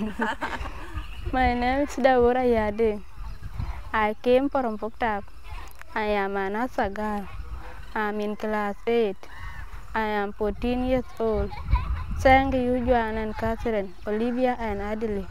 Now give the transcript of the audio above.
My name is Deborah Yar. I came from Puktak. I am an ASAH girl. I'm in class 8. I am 14 years old. Thank you, Joann and Katherine, Olivia and Hadley.